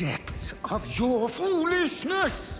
depths of your foolishness!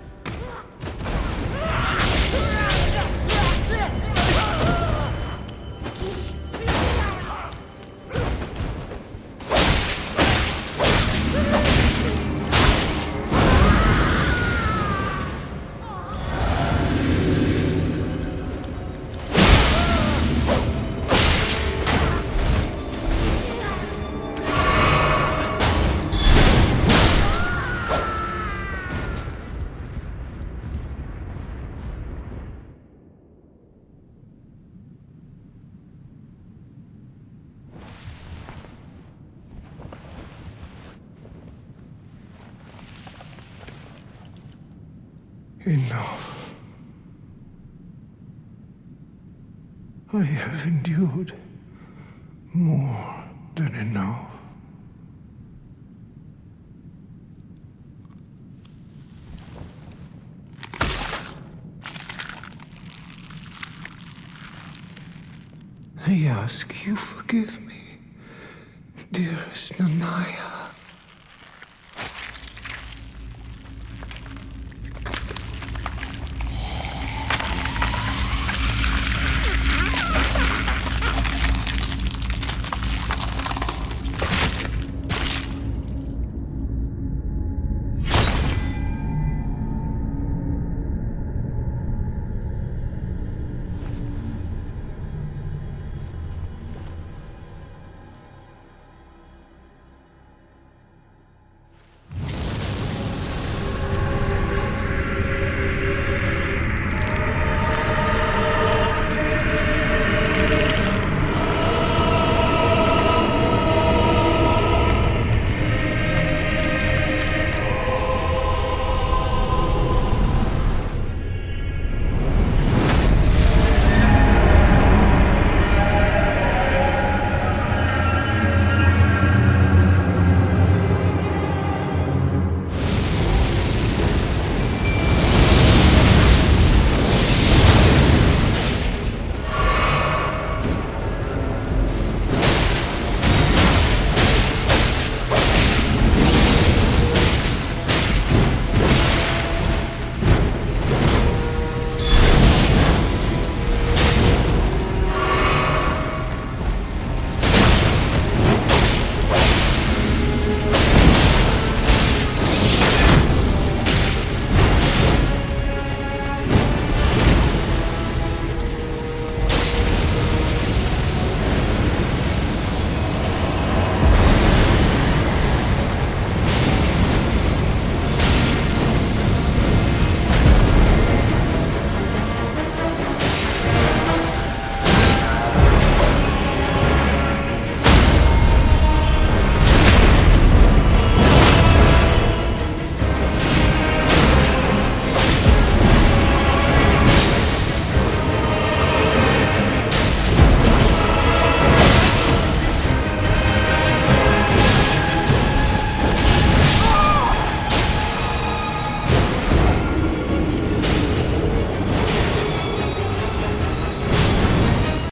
Enough. I have endured more than enough. I ask you forgive me, dearest Nanaya.